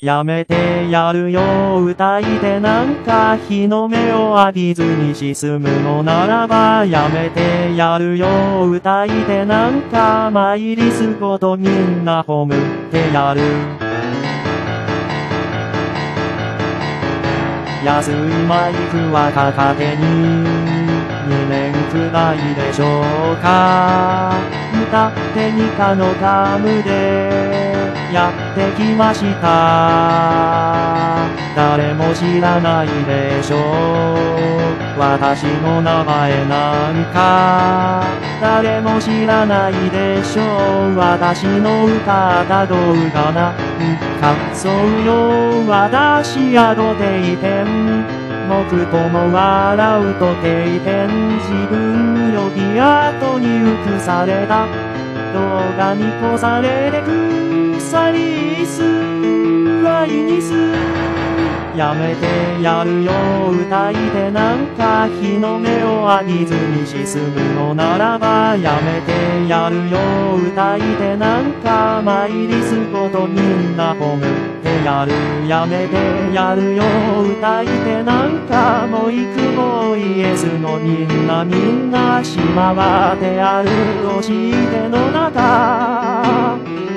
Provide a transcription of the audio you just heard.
やめてやるよ歌いでなんか日の目を浴びずに沈むのならばやめてやるよ歌いでなんか参りすごとみんな褒めてやる。安いマイクは片手に2年くらいでしょうか。歌ってみかのタムで。やってきました。誰も知らないでしょう。私の名前なんか。誰も知らないでしょう。私の歌だどうかなか。そうよ。私宿定点僕とも笑うと定点自分より後に移された。動画に越されてく。サリスワイニスやめてやるよ歌いでなんか日の目を浴びずに沈むのならばやめてやるよ歌いでなんか参りすことみんな褒めてやるやめてやるよ歌いでなんかもう行くもイエスのみんなみんなしまわってある押し手の中